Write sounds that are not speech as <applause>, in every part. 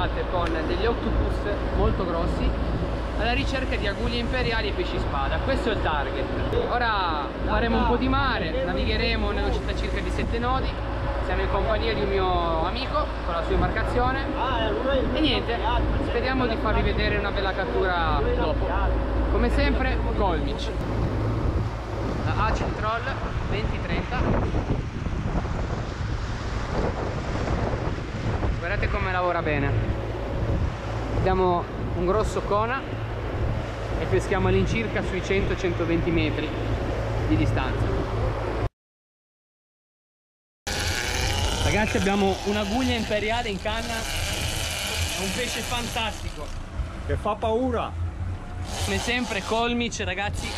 passeggiate con degli octopus molto grossi alla ricerca di aguglie imperiali e pesci spada. Questo è il target. Ora faremo un po' di mare navigheremo nella città circa di sette nodi. Siamo in compagnia di un mio amico con la sua imbarcazione. E niente speriamo di farvi vedere una bella cattura dopo. Come sempre Colmic. La Acid Troll 2030 guardate come lavora bene. Abbiamo un grosso cona e peschiamo all'incirca sui 100-120 metri di distanza. Ragazzi abbiamo un'aguglia imperiale in canna. È un pesce fantastico. Che fa paura. Come sempre colmic ragazzi.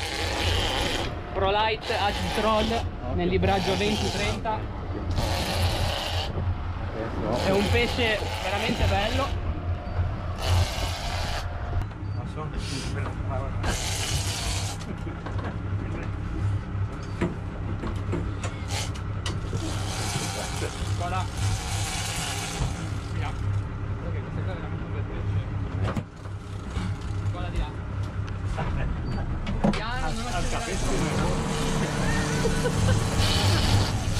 ProLight Acid Troll nel libraggio 2030 è un pesce veramente bello Voilà. Via. Ok, questa qua è veramente un bel pesce. Guarda di là. Piano, non accelerare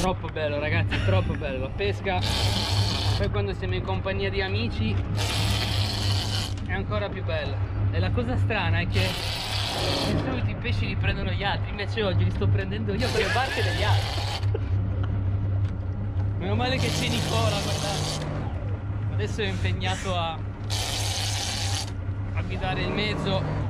Troppo bello ragazzi, troppo bello. Pesca, poi quando siamo in compagnia di amici è ancora più bello. E la cosa strana è che di solito i pesci li prendono gli altri, invece oggi li sto prendendo io con le barche degli altri. Meno male che c'è Nicola, guardate. Adesso è impegnato a, a guidare il mezzo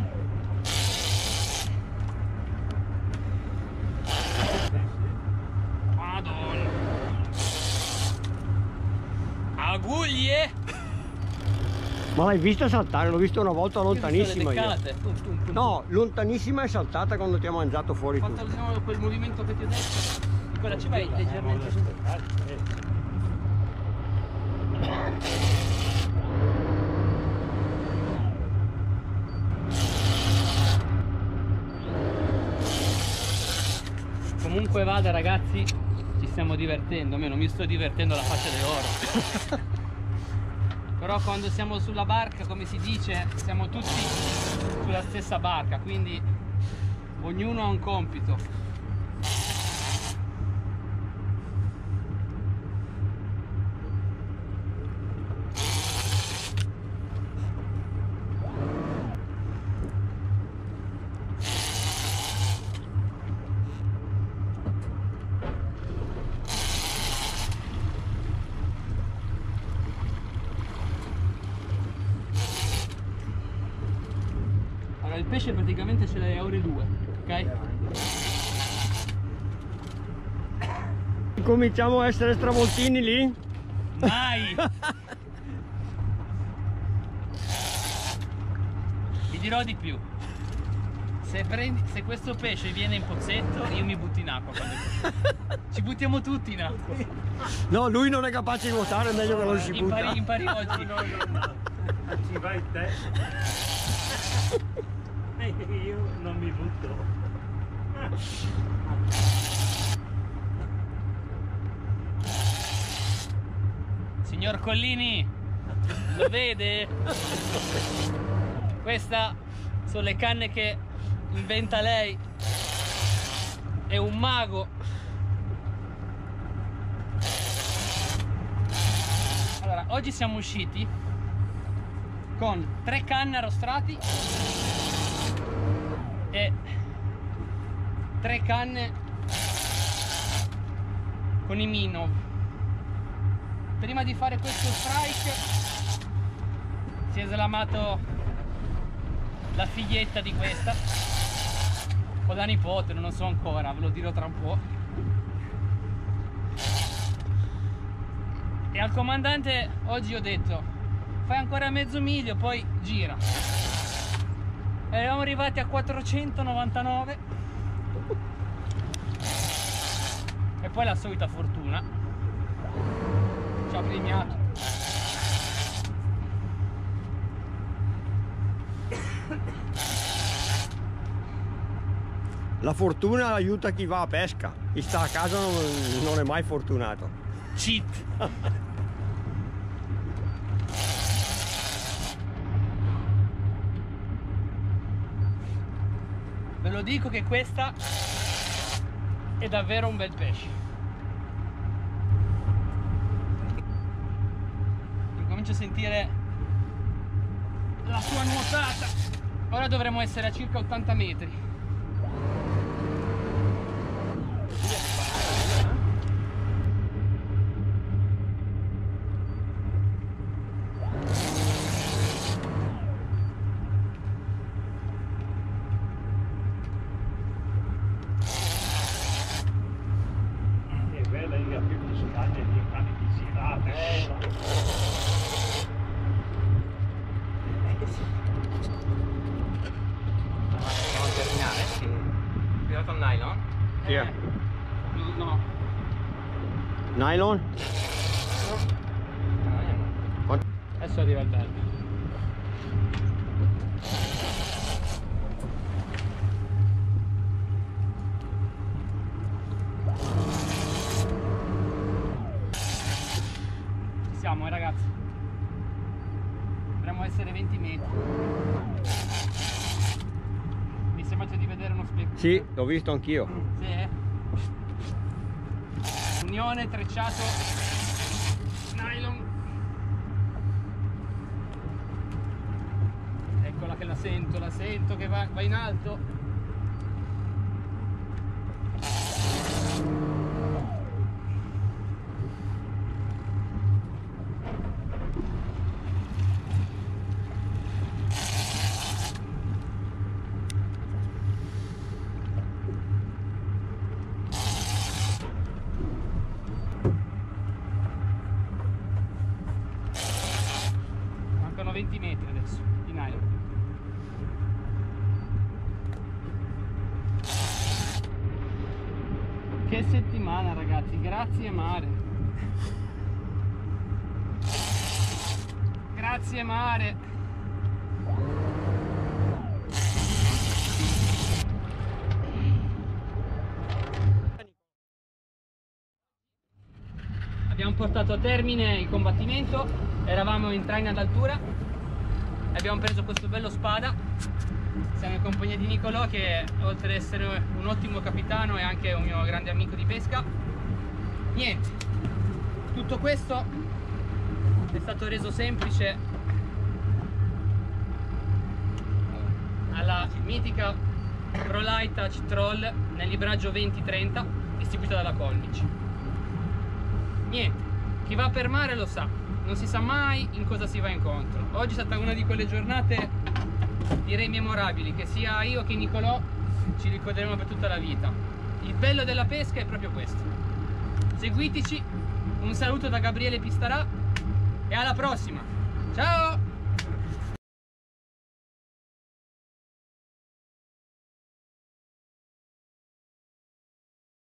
Aguglie? ma l'hai vista saltare l'ho vista una volta lontanissima visto tum. no lontanissima è saltata quando ti ha mangiato fuori Ho fatto tutto diciamo, quel movimento che ti ho detto. Quella ci vai leggermente su. Comunque vada ragazzi, ci stiamo divertendo, almeno mi sto divertendo alla faccia dell'oro. <laughs> Però quando siamo sulla barca, come si dice, siamo tutti sulla stessa barca, quindi ognuno ha un compito. Pesce praticamente ce l'hai a ore 2, ok? cominciamo a essere stravoltini lì Mai! <laughs> Vi dirò di più. Se, prendi- se questo pesce viene in pozzetto, io mi butto in acqua. quando- Ci buttiamo tutti in acqua. no lui non è capace di nuotare è meglio che non si butta Impari, impari oggi. Ci vai te. <laughs> <laughs> Io non mi butto. Signor Collini, lo vede? Questa sono le canne che inventa lei. È un mago. Allora, oggi siamo usciti con tre canne arrostrati e tre canne con i Minov. Prima di fare questo strike si è slamato la figlietta di questa. O la nipote non lo so ancora ve lo dirò tra un po' e al comandante oggi ho detto fai ancora mezzo miglio poi gira eravamo arrivati a 499 e poi la solita fortuna ci ha premiato. la fortuna aiuta chi va a pesca chi sta a casa non, non è mai fortunato Cheat. <laughs> lo dico che questa è davvero un bel pesce. Comincio a sentire la sua nuotata. Ora dovremmo essere a circa 80 metri. È bella in più di scagne di cani di sirate. Dobbiamo terminare? Sì. Il nylon? Eh, no. Nylon? no. Adesso arriva il bello. Siamo, eh, ragazzi. Dovremmo essere 20 metri. Mi sembra di vedere uno specchio. Sì, l'ho visto anch'io. Sì, eh. Unione, trecciato, nylon. Eccola che la sento, la sento che va, va in alto. Mancano 20 metri adesso di nylon. Che settimana ragazzi, grazie mare. Grazie mare. Portato a termine il combattimento, eravamo in traina d'altura, abbiamo preso questo bello spada, siamo in compagnia di Nicolò che oltre ad essere un ottimo capitano è anche un mio grande amico di pesca. Niente, tutto questo è stato reso semplice alla mitica Prolite Touch Troll nel libraggio 2030 distribuita dalla Colmic. Niente, chi va per mare lo sa, non si sa mai in cosa si va incontro. Oggi è stata una di quelle giornate direi memorabili che sia io che Nicolò ci ricorderemo per tutta la vita. Il bello della pesca è proprio questo. Seguiteci, un saluto da Gabriele Pistarà e alla prossima. Ciao!